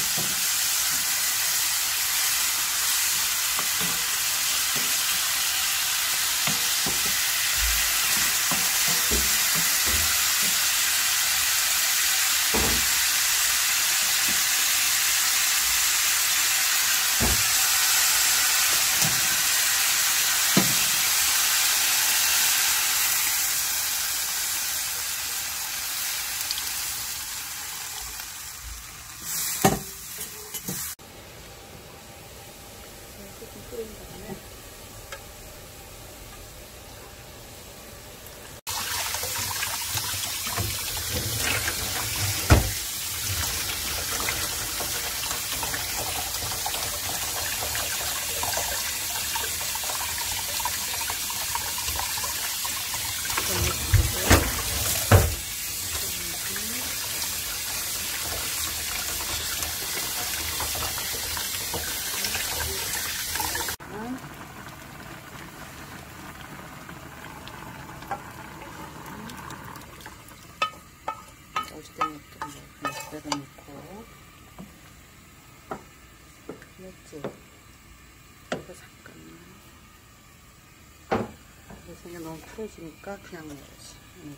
you 对。 어저께 넣었던 거 그대로 넣고 그랬지 이거 잠깐만 이거 생각 너무 풀어지니까 그냥 넣어야지 응.